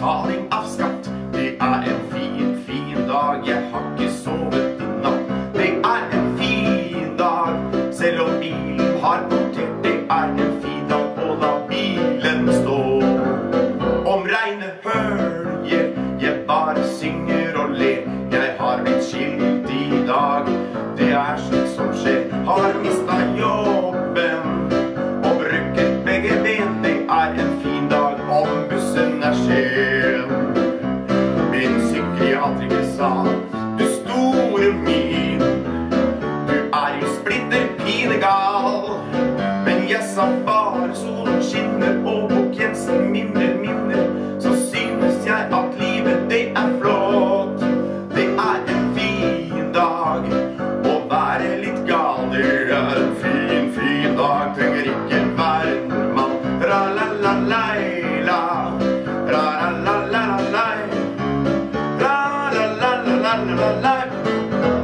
betaling av skatt. Det er en fin, fin dag, jeg har ikke sovet i natt. Det er en fin dag, selv om bilen har portert. Det er en fin dag å la bilen stå. Om regnet høljer, jeg bare synger og ler. Jeg har blitt skilt i dag, det er slikt som skjer. Har mista jobben Min psykiatriker sa du store min, du er jo splitter. Men jeg sa bare solen Of a life.